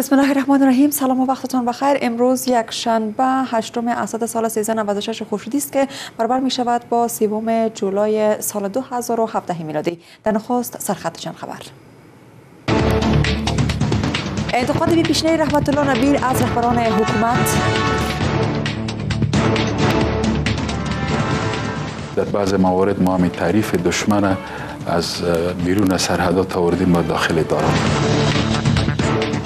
بسم الله الرحمن الرحیم سلام و وقتتون بخیر. امروز یک شنبه هشتم اسد سال 1396 خورشیدی است که برابر می شود با سوم جولای سال 2017 میلادی. در نخست سرخط چند خبر. انتقاد بی پیشنه رحمت الله نبیل از رهبران حکومت. در بعض موارد ما تعریف دشمن از بیرون سرحدات آوردیم به داخل دارم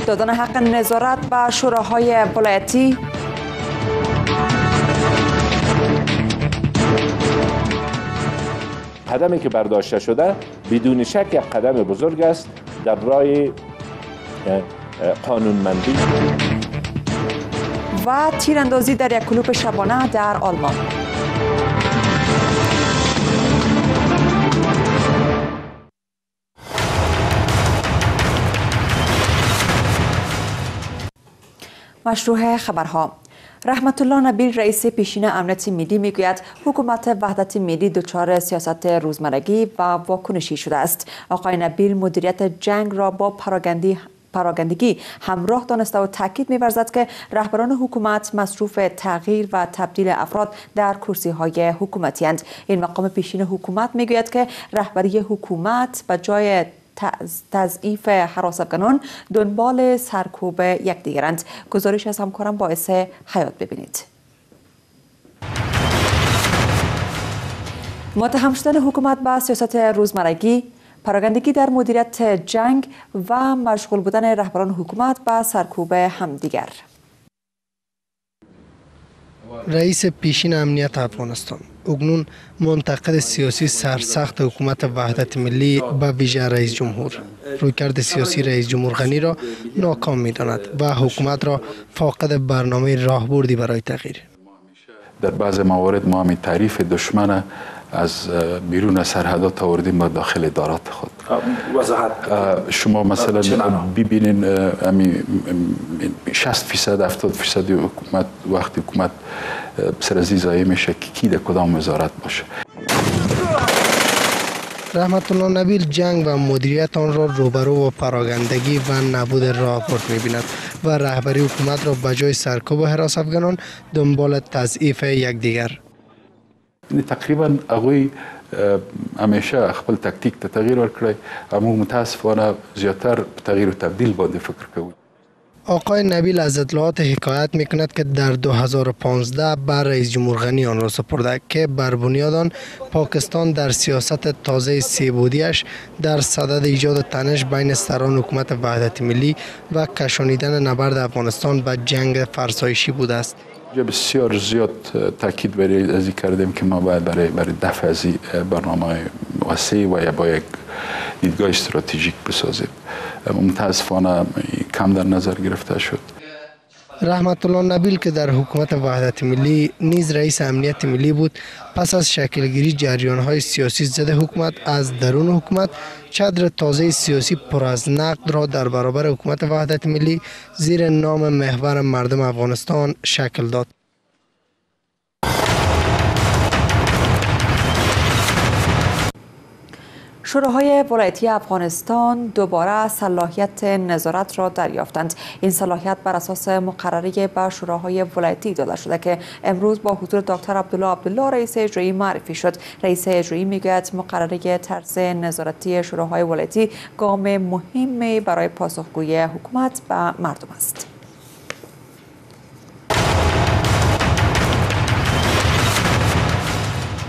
دادن حق نظارت به شوراهای ولایتی قدمی که برداشته شده بدون شک یک قدم بزرگ است در راه قانونمندی. و تیراندازی در یک کلوب شبانه در آلمان. مشروع خبرها رحمت الله نبیل رئیس پیشین امنیت ملی می‌گوید حکومت وحدت ملی دچار سیاست روزمرگی و واکنشی شده است آقای نبیل مدیریت جنگ را با پراگندی پراگندگی همراه دانسته و تاکید می‌ورزد که رهبران حکومت مصروف تغییر و تبدیل افراد در کرسی های حکومتی هند. این مقام پیشین حکومت می‌گوید که رهبری حکومت به جای تضعیف حراس افغانان دنبال سرکوب یکدیگرند. گزارش از همکارم باعث حیات ببینید. متهم شدن حکومت به سیاست روزمرگی پراگندگی در مدیریت جنگ و مشغول بودن رهبران حکومت به سرکوب همدیگر. رئیس پیشین امنیت افغانستان. اکنون منتقد سیاسی سرسخت حکومت وحدت ملی به ویژه رئیس جمهور رویکرد سیاسی رئیس جمهور غنی را ناکام می داند و حکومت را فاقد برنامه راهبردی برای تغییر در بعض موارد ما همی تعریف دشمن از بیرون سرحدات آوردیم به داخل دارات خود شما مثلا ببینین امی 60 فیصد 70 فیصد حکومت وقتی حکومت سرزی زایی میشه که کی در کدام وزارت باشه رحمت الله نبیل جنگ و مدیریت آن را روبرو و پراگندگی و نبود راهبرد می‌بیند و رهبری حکومت را به جای سرکوب و حراس افغانان دنبال تضعیف یکدیگر تقریبا هغوی همیشه خپل تکتیک ته تغییر ورکړی موږ متاسفانه زیاتر تغییر و تبدیل باندې فکر کوو آقای نبیل از اطلاعات حکایت می کند که در 2015 بر رئیس جمهور غنی آن را سپرده که بر بنیاد آن پاکستان در سیاست تازه سیبودیش در صدد ایجاد تنش بین سران حکومت وحدت ملی و کشانیدن نبرد افغانستان به جنگ فرسایشی بوده است. بسیار زیاد تاکید برای ازی کردیم که ما باید برای برای دفع از برنامه وسیع و یا با یک دیدگاه استراتژیک بسازیم. متاسفانه کم در نظر گرفته شد. رحمت الله نبیل که در حکومت وحدت ملی نیز رئیس امنیت ملی بود پس از شکلگیری جریان های سیاسی ضد حکومت از درون حکومت چادر تازه سیاسی پر از نقد را در برابر حکومت وحدت ملی زیر نام محور مردم افغانستان شکل داد. شوراهای ولایتی افغانستان دوباره صلاحیت نظارت را دریافتند. این صلاحیت بر اساس مقرری به شوراهای ولایتی داده شده که امروز با حضور دکتر عبدالله عبدالله رئیس اجرایی معرفی شد. رئیس اجرایی می‌گوید مقرری طرز نظارتی شوراهای ولایتی گام مهمی برای پاسخگویی حکومت به مردم است.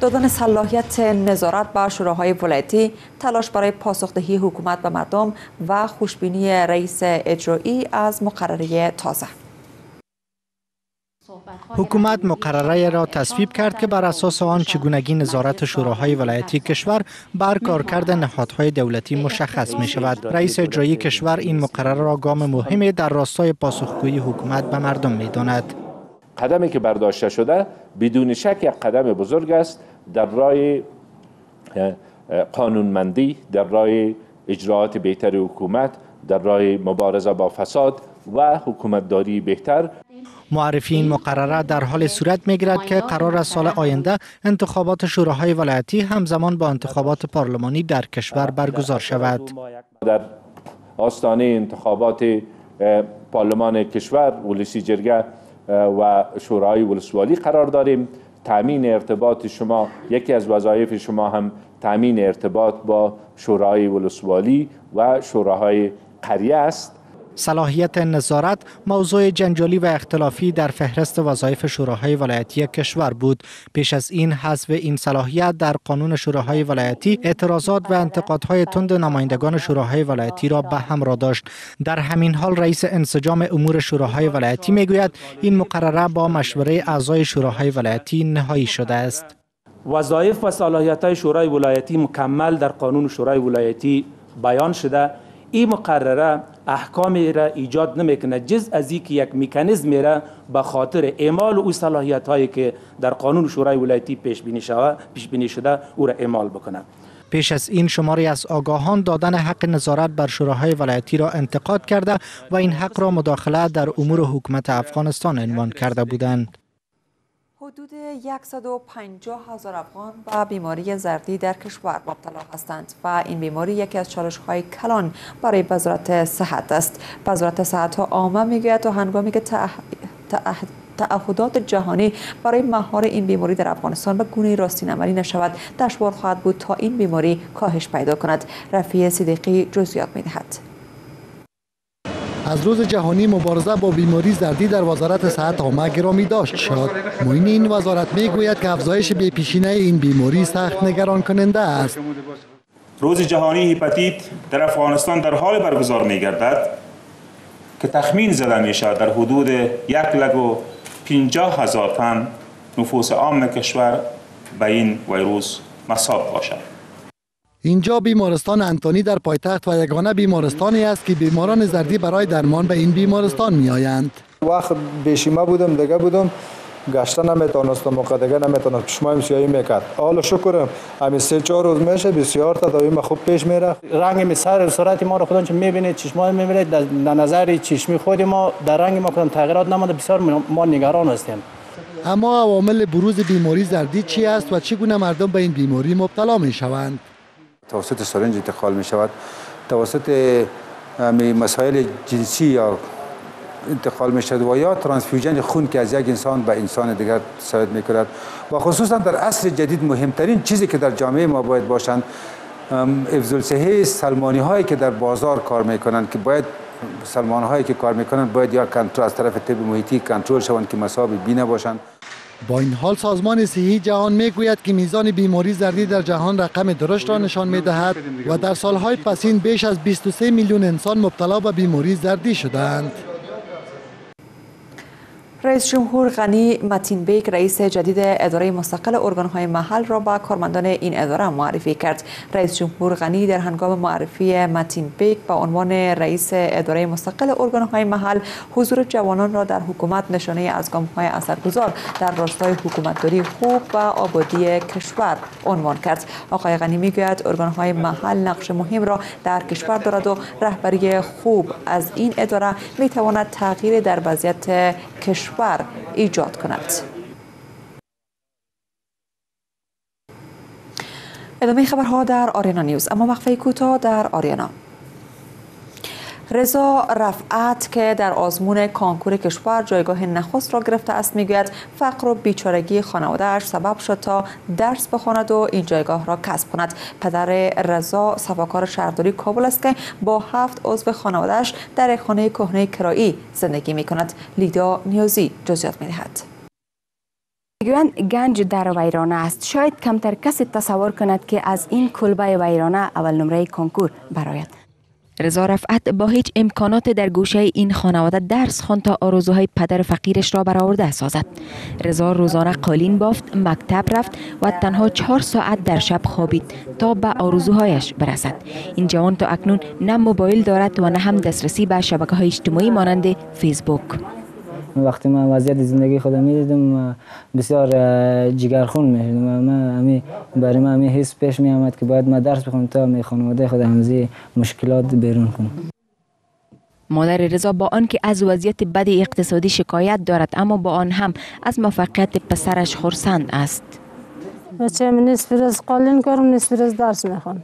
دادن صلاحیت نظارت به شوراهای ولایتی تلاش برای پاسخدهی حکومت به مردم و خوشبینی رئیس اجرایی از مقرره تازه حکومت مقرره را تصویب کرد که بر اساس آن چگونگی نظارت شوراهای ولایتی کشور بر کارکرد نهادهای دولتی مشخص می شود. رئیس اجرایی کشور این مقرره را گام مهمی در راستای پاسخگویی حکومت به مردم می داند. قدمی که برداشته شده بدون شک یک قدم بزرگ است در راه قانونمندی در راه اجراعات بهتر حکومت در راه مبارزه با فساد و حکومتداری بهتر. معرفی این مقرره در حال صورت می‌گیرد که قرار است سال آینده انتخابات شوراهای ولایتی همزمان با انتخابات پارلمانی در کشور برگزار شود. در آستانه انتخابات پارلمان کشور ولسی جرگه و شورای ولسوالی قرار داریم. تامین ارتباط شما یکی از وظایف شما هم تامین ارتباط با شورای ولسوالی و شوراهای قریه است. صلاحیت نظارت موضوع جنجالی و اختلافی در فهرست وظایف شوراهای ولایتی کشور بود. پیش از این حذف این صلاحیت در قانون شوراهای ولایتی اعتراضات و انتقادهای تند نمایندگان شوراهای ولایتی را به همراه داشت. در همین حال رئیس انسجام امور شوراهای ولایتی می‌گوید این مقرره با مشوره اعضای شوراهای ولایتی نهایی شده است. وظایف و صلاحیت شورای ولایتی مکمل در قانون شورای ولایتی بیان شده. این مقرره احکامی را ایجاد نمی‌کنه جز از که یک مکانیزم را به خاطر اعمال او صلاحیت هایی که در قانون شورای ولایتی پیش بینی شده پیش بینی شده او را اعمال بکنه پیش از این شماری از آگاهان دادن حق نظارت بر شوراهای ولایتی را انتقاد کرده و این حق را مداخله در امور حکومت افغانستان عنوان کرده بودند. حدود 150 هزار افغان به بیماری زردی در کشور مبتلا هستند و این بیماری یکی از چالش های کلان برای وزارت صحت است. وزارت صحت ها عامه می‌گوید تا هنگامی که تعهدات جهانی برای مهار این بیماری در افغانستان به گونه راستین عملی نشود دشوار خواهد بود تا این بیماری کاهش پیدا کند. رفیع صدیقی جزئیات می‌دهد. از روز جهانی مبارزه با بیماری زردی در وزارت صحت عامه گرامی داشت. شد معین این وزارت می گوید که افزایش پیشینه این بیماری سخت نگران کننده است. روز جهانی هپاتیت در افغانستان در حال برگزار می گردد که تخمین زده می شود در حدود یک لگ و پینجاه هزار تن نفوس عام کشور به این ویروس مصاب باشد. اینجا بیمارستان انتونی در پایتخت و یگانه بیمارستانی است که بیماران زردی برای درمان به این بیمارستان می آیند. وقت بیشیمه بودم دیگه بودم. گشته نمی‌تونستم موقع دیگه نمی‌تونستم چشمایم سیایی می‌کرد. حالا شکرم. همین سه چهار روز میشه بسیار تداوی خوب پیش میره. رنگ می سر صورت ما رو خودم چه می‌بینید چشمای می‌بینید. در نظر چشمی خود ما در رنگ ما کدام تغییرات نماده بسیار ما نگران هستیم. اما عوامل بروز بیماری زردی چی است و چگونه مردم به این بیماری مبتلا می شوند؟ توسط سرنج انتقال می شود توسط مسائل جنسی یا انتقال می شود و یا ترانسفیوژن خون که از یک انسان به انسان دیگر سرد می کند و خصوصا در عصر جدید مهمترین چیزی که در جامعه ما باید باشند افزول صحی سلمانی هایی که در بازار کار می کنند که باید سلمان هایی که کار می کنند باید یا کنترل از طرف طب محیطی کنترل شوند که مسابقه بینه باشند با این حال سازمان صحی جهان می‌گوید که میزان بیماری زردی در جهان رقم درشت را نشان می‌دهد و در سالهای پسین بیش از 23 میلیون انسان مبتلا به بیماری زردی شدند. رئیس جمهور غنی متین بیک رئیس جدید اداره مستقل ارگانهای محل را به کارمندان این اداره معرفی کرد. رئیس جمهور غنی در هنگام معرفی متین بیک به عنوان رئیس اداره مستقل ارگانهای محل حضور جوانان را در حکومت نشانه از های اثرگذار در راستای حکومتداری خوب و آبادی کشور عنوان کرد. آقای غنی می‌گوید ارگانهای محل نقش مهم را در کشور دارد و رهبری خوب از این اداره می‌تواند تغییر در وضعیت کشور کشور ایجاد کند. ادامه خبرها در آریانا نیوز. اما وقفه کوتاه در آریانا. رضا رفعت که در آزمون کانکور کشور جایگاه نخست را گرفته است می‌گوید فقر و بیچارگی خانوادهاش سبب شد تا درس بخواند و این جایگاه را کسب کند. پدر رضا صفاکار شهرداری کابل است که با هفت عضو خانوادهاش در خانه کهنه کرایی زندگی می کند لیدا نیازی جزیات می دهد. می‌گویند گنج در ویرانه است. شاید کمتر کسی تصور کند که از این کلبه ویرانه اول نمره کنکور براید رضا رفعت با هیچ امکانات در گوشه این خانواده درس خوان تا آرزوهای پدر فقیرش را برآورده سازد. رضا روزانه قالین بافت مکتب رفت و تنها چهار ساعت در شب خوابید تا به آرزوهایش برسد. این جوان تا اکنون نه موبایل دارد و نه هم دسترسی به شبکه های اجتماعی مانند فیسبوک. وقتی من وضعیت زندگی خودم می‌دیدم بسیار جگرخون می‌شدم من امی برای من امی حس پیش می آمد که باید من درس بخونم تا می خانواده خودم همزی مشکلات بیرون کنم. مادر رضا با آنکه از وضعیت بد اقتصادی شکایت دارد اما با آن هم از موفقیت پسرش خرسند است. بچه من نصف روز قالین کارم نصف روز درس می‌خوام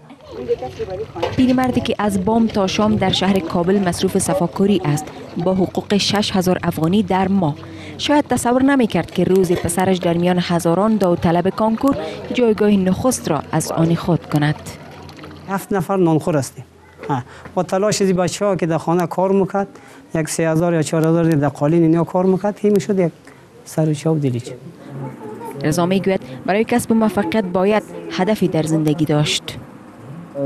پیرمردی که از بام تا شام در شهر کابل مصروف صفاکاری است. با حقوق 6000 افغانی در ماه. شاید تصور نمی کرد که روز پسرش در میان هزاران داوطلب کانکور جایگاه نخست را از آن خود کند. هفت نفر نانخور هستیم. با تلاش از بچه ها که در خانه کار می‌کرد یک سه هزار یا چهار هزار در قالین اینا کار می‌کرد هی شد یک سر و دیلیچ رضا می‌گوید برای کسب موفقیت باید هدفی در زندگی داشت.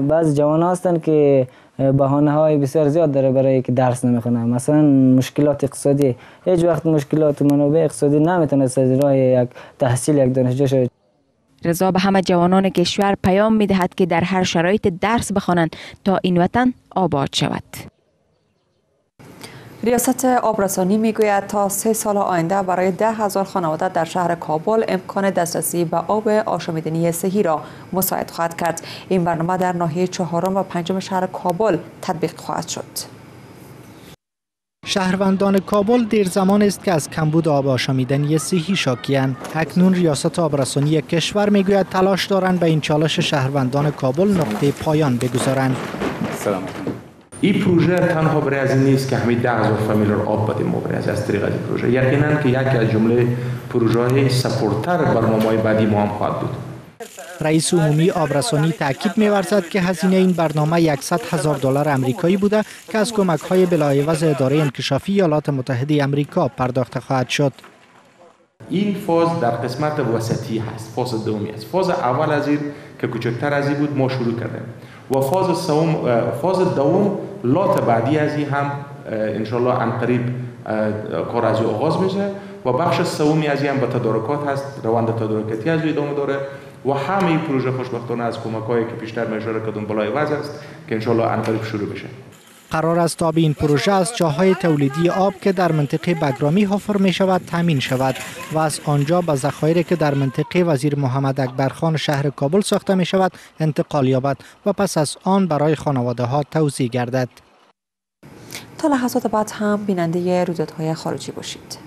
بعض جوان هستند که بهانه های بسیار زیاد داره برای که درس نمی‌خونه مثلا مشکلات اقتصادی. هیچ وقت مشکلات منابع اقتصادی نمی‌تونه از راه یک تحصیل یک دانشجو شد رضا به همه جوانان کشور پیام می‌دهد که در هر شرایط درس بخوانند تا این وطن آباد شود. ریاست آبرسانی می‌گوید تا سه سال آینده برای ده هزار خانواده در شهر کابل امکان دسترسی به آب آشامیدنی صحی را مساعد خواهد کرد. این برنامه در ناحیه چهارم و پنجم شهر کابل تطبیق خواهد شد. شهروندان کابل دیر زمان است که از کمبود آب آشامیدنی صحی شاکیان. اکنون ریاست آبرسانی کشور می‌گوید تلاش دارند به این چالش شهروندان کابل نقطه پایان بگذارند. سلام این پروژه تنها برای از نیست که همین ده هزار فامیل رو آب بدیم ما برای از طریق از این پروژه. یقینا که یکی از جمله پروژه های سپورتر برنامه بعدی ما هم خواهد بود. رئیس عمومی آبرسانی تاکید می‌ورزد که هزینه این برنامه 100 هزار دلار آمریکایی بوده که از کمک های بلاعوض اداره انکشافی ایالات متحده آمریکا پرداخته خواهد شد. این فاز در قسمت وسطی هست فاز دومی است. فاز اول از این که کوچکتر از این بود ما شروع کردیم. و فاز سوم فاز دوم lot بعدی از این هم انشالله ان قریب کار از آغاز میشه و بخش سومی از این هم به تدارکات هست روند تدارکاتی از ادامه داره و همه این پروژه خوشبختانه از کمک هایی که پیشتر می اشاره کردم بالای وضع است که انشالله ان قریب شروع بشه. قرار است آب این پروژه از جاهای تولیدی آب که در منطقه بگرامی حفر می شود تامین شود و از آنجا به ذخایری که در منطقه وزیر محمد اکبرخان شهر کابل ساخته می شود انتقال یابد و پس از آن برای خانواده ها توزیع گردد. تا لحظات بعد هم بیننده رویدادهای خارجی باشید.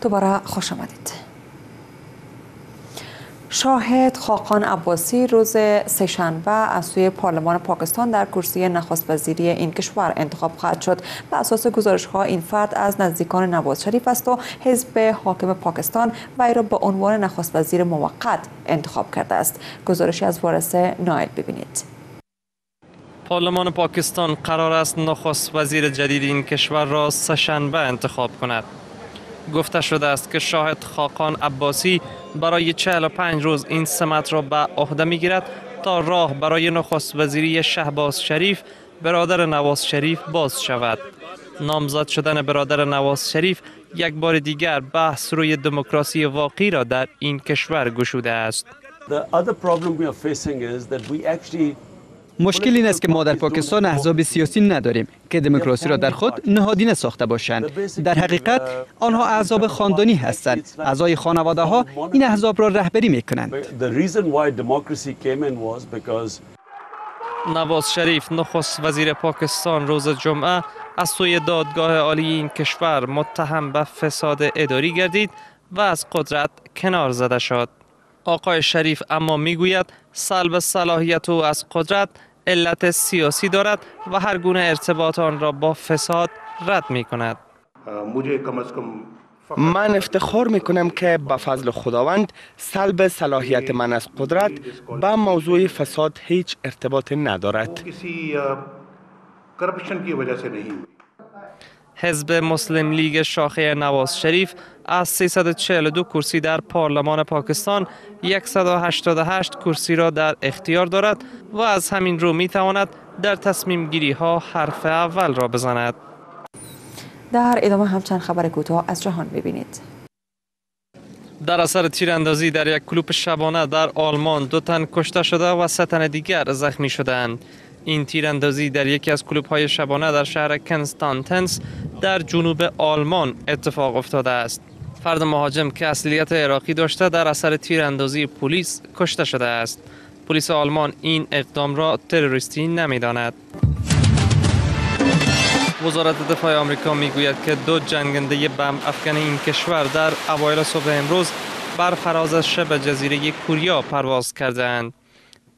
دوباره خوش آمدید. شاهد خاقان عباسی روز سهشنبه از سوی پارلمان پاکستان در کرسی نخست وزیری این کشور انتخاب خواهد شد. به اساس گزارش ها این فرد از نزدیکان نواز شریف است و حزب حاکم پاکستان وی را به عنوان نخست وزیر موقت انتخاب کرده است. گزارشی از وارث نایل ببینید. پارلمان پاکستان قرار است نخست وزیر جدید این کشور را سهشنبه انتخاب کند. گفته شده است که شاهد خاقان عباسی برای 45 روز این سمت را به عهده می‌گیرد تا راه برای نخست وزیری شهباز شریف برادر نواز شریف باز شود. نامزد شدن برادر نواز شریف یک بار دیگر بحث روی دموکراسی واقعی را در این کشور گشوده است. مشکل این است که ما در پاکستان احزاب سیاسی نداریم که دموکراسی را در خود نهادینه ساخته باشند. در حقیقت آنها احزاب خاندانی هستند. اعضای خانواده ها این احزاب را رهبری می کنند نواز شریف نخست وزیر پاکستان روز جمعه از سوی دادگاه عالی این کشور متهم به فساد اداری گردید و از قدرت کنار زده شد. آقای شریف اما می‌گوید سلب صلاحیت او از قدرت علت سیاسی دارد و هر گونه ارتباط آن را با فساد رد می کند. من افتخار می کنم که به فضل خداوند سلب صلاحیت من از قدرت به موضوع فساد هیچ ارتباط ندارد. حزب مسلم لیگ شاخه نواز شریف از 342 کرسی در پارلمان پاکستان 188 کرسی را در اختیار دارد و از همین رو می تواند در تصمیم گیری ها حرف اول را بزند. در ادامه هم چند خبر کوتاه از جهان ببینید. در اثر تیراندازی در یک کلوپ شبانه در آلمان دو تن کشته شده و سه تن دیگر زخمی شدند. این تیراندازی در یکی از کلوب های شبانه در شهر کنستانتنس در جنوب آلمان اتفاق افتاده است. فرد مهاجم که اصلیت عراقی داشته در اثر تیراندازی پلیس کشته شده است. پلیس آلمان این اقدام را تروریستی نمی‌داند. وزارت دفاع آمریکا می‌گوید که دو جنگنده بم افغان این کشور در اوایل صبح امروز بر فراز از شب جزیره کوریا پرواز کردند.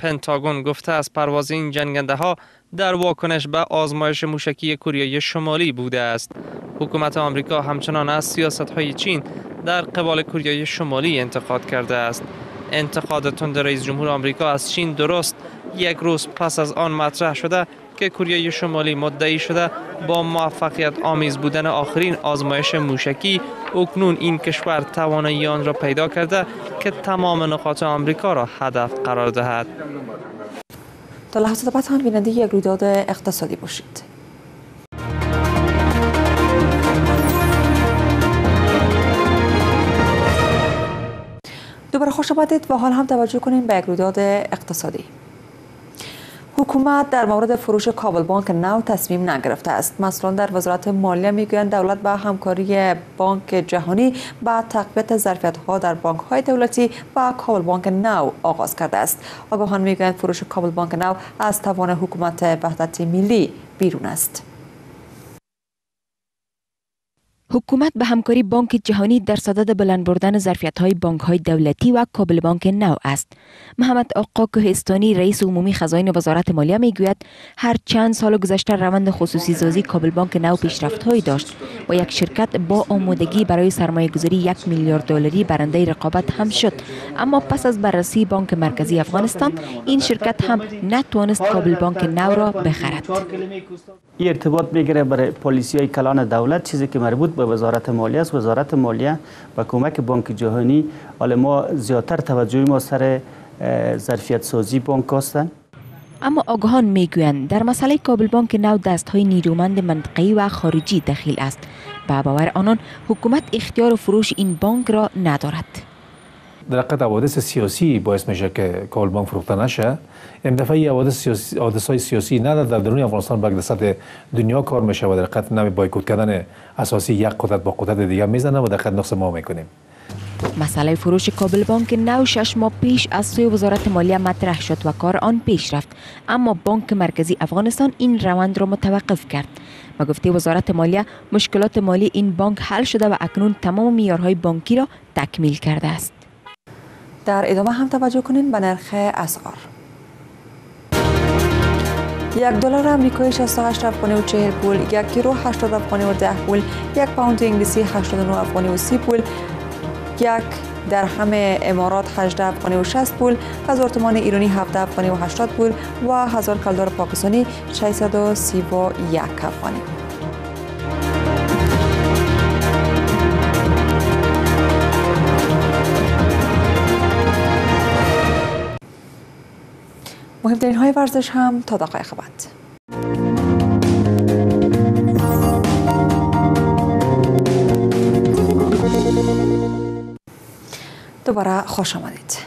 پنتاگون گفته از پرواز این جنگنده ها در واکنش به آزمایش موشکی کوریای شمالی بوده است. حکومت آمریکا همچنان از سیاست های چین در قبال کوریای شمالی انتقاد کرده است. انتقاد تند رئیس جمهور آمریکا از چین درست یک روز پس از آن مطرح شده که کوریای شمالی مدعی شده با موفقیت آمیز بودن آخرین آزمایش موشکی اکنون این کشور توانایی آن را پیدا کرده که تمام نقاط آمریکا را هدف قرار دهد. تا لحظات بعد هم بیننده یک رویداد اقتصادی باشید. دوباره خوش آمدید و حال هم توجه کنیم به یک رویداد اقتصادی. حکومت در مورد فروش کابل بانک نو تصمیم نگرفته است. مسئولان در وزارت مالیه می‌گویند دولت با همکاری بانک جهانی با تقویت ظرفیت ها در بانک های دولتی و کابل بانک نو آغاز کرده است. آگاهان می‌گویند فروش کابل بانک نو از توان حکومت وحدت ملی بیرون است. حکومت به همکاری بانک جهانی در صدد بلند بردن ظرفیت های بانک های دولتی و کابل بانک نو است. محمد آقا کوهستانی رئیس عمومی خزاین وزارت مالیه می گوید هر چند سال گذشته روند خصوصی سازی کابل بانک نو پیشرفت هایی داشت و یک شرکت با آمادگی برای سرمایه گذاری یک میلیارد دلاری برنده رقابت هم شد اما پس از بررسی بانک مرکزی افغانستان این شرکت هم نتوانست کابل بانک نو را بخرد. ارتباط می‌گیره برای پالیسی های کلان دولت چیزی که مربوط به وزارت مالیه است. وزارت مالیه و کمک بانک جهانی حالا ما زیادتر توجه ما سر ظرفیت سازی بانک هستند اما آگاهان می‌گویند در مسئله کابل بانک نو دست های نیرومند منطقی و خارجی دخیل است به باور آنان حکومت اختیار فروش این بانک را ندارد. در حقیقت حوادث سیاسی باعث میشه که کابل بانک فروخته نشه. این دفعه حوادث سیاسی حوادث های سیاسی نه در درون افغانستان بلکه در سطح دنیا کار میشه و در حقیقت نمی بایکوت کردن اساسی یک قدرت با قدرت دیگه می‌زنه و در حقیقت نقص ما می‌کنیم. مسئله فروش کابل بانک نو شش ماه پیش از سوی وزارت مالیه مطرح شد و کار آن پیش رفت. اما بانک مرکزی افغانستان این روند را متوقف کرد. و گفته وزارت مالیه مشکلات مالی این بانک حل شده و اکنون تمام معیارهای بانکی را تکمیل کرده است. در ادامه هم توجه کنین به نرخ اسعار. یک دلار امریکایی 68 افغانی و 40 پول یک یورو 80 افغانی و 10 پول یک پوند انگلیسی 89 افغانی و 30 پول یک درهم امارات 18 افغانی و 60 پول هزار تومان ایرانی 17 افغانی و 80 پول و هزار کلدار پاکستانی 631 افغانی. مهمترین های ورزش هم تا دقایق بعد. دوباره خوش آمدید.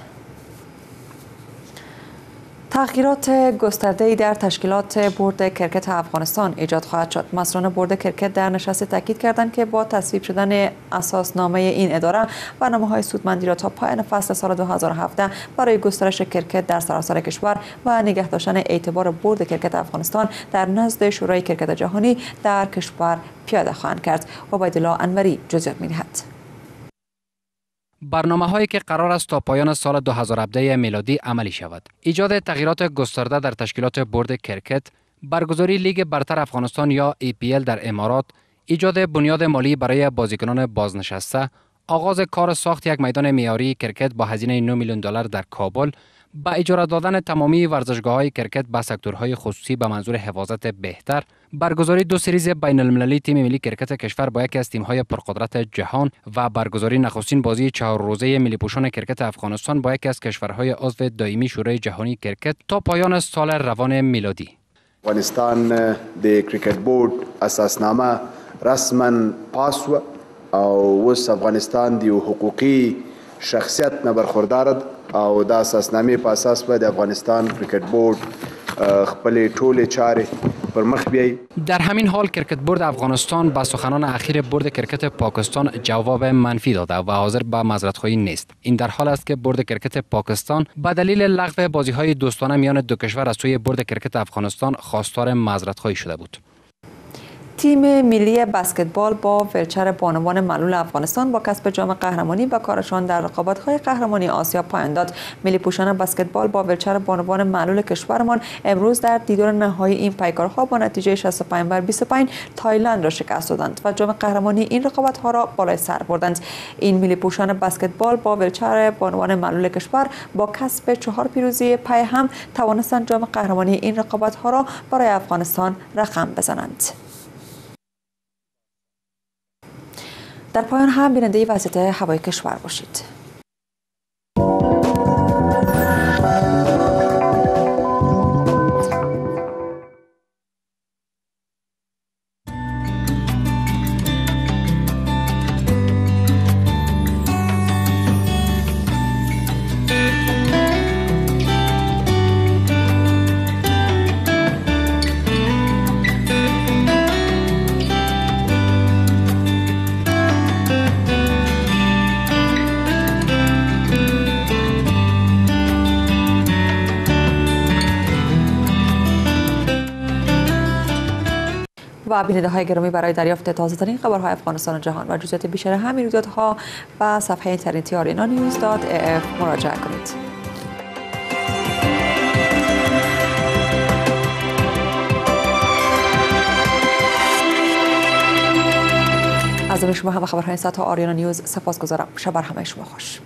تغییرات گسترده در تشکیلات برد کرکت افغانستان ایجاد خواهد شد. مسئولان برد کرکت در نشست تاکید کردند که با تصویب شدن اساسنامه این اداره برنامه های سودمندی را تا پایان فصل سال 2017 برای گسترش کرکت در سراسر کشور و نگه داشتن اعتبار برد کرکت افغانستان در نزد شورای کرکت جهانی در کشور پیاده خواهند کرد. عبیدالله انوری جزئیات می‌دهد. برنامه هایی که قرار است تا پایان سال 2017 میلادی عملی شود. ایجاد تغییرات گسترده در تشکیلات برد کرکت برگزاری لیگ برتر افغانستان یا APL در امارات ایجاد بنیاد مالی برای بازیکنان بازنشسته آغاز کار ساخت یک میدان معیاری کرکت با هزینه 9 میلیون دلار در کابل به اجاره دادن تمامی ورزشگاه های کرکت به سکتورهای خصوصی به منظور حفاظت بهتر برگزاری دو series بین المللی تیم ملی کرکت کشور با یکی از تیم های پرقدرت جهان و برگزاری نخستین بازی چهار روزه ملی پوشان کرکت افغانستان با یکی از کشورهای عضو دائمی شورای جهانی کرکت تا پایان سال روان میلادی. افغانستان د کرکټ بورډ اساسنامه رسما پاس او اوس افغانستان د حقوقي شخصیت نه برخوردار او د اساسنامې په اساس د افغانستان کرکټ بورډ خپل ټوله چارې پر مخ بیاي در همین حال کرکت برد افغانستان با سخنان اخیر برد کرکت پاکستان جواب منفی داده و حاضر به معذرتخواهی نیست. این در حال است که برد کرکت پاکستان به دلیل لغو بازی های دوستانه میان دو کشور از سوی برد کرکت افغانستان خواستار معذرتخواهی شده بود. تیم ملی بسکتبال با ویلچر بانوان معلول افغانستان با کسب جام قهرمانی به کارشان در رقابت‌های قهرمانی آسیا پایان داد. ملی پوشان بسکتبال با ولچر بانوان معلول کشورمان امروز در دیدار نهایی این پیکارها با نتیجه 65 بر 25 تایلند را شکست دادند و جام قهرمانی این رقابت‌ها را بالای سر بردند. این ملی پوشان بسکتبال با ولچر بانوان معلول کشور با کسب چهار پیروزی پی هم توانستند جام قهرمانی این رقابت‌ها را برای افغانستان رقم بزنند. در پایان هم بیننده وضعیت هوای کشور باشید. بیننده های گرامی برای دریافت تازه ترین خبرهای افغانستان و جهان و جزئیات بیشتر همین رویدادها و صفحه اینترنتی آرینا نیوز دات مراجعه کنید. از شما هم خبرهای ساعت آریانا نیوز سپاس گذارم شب همه شما خوش.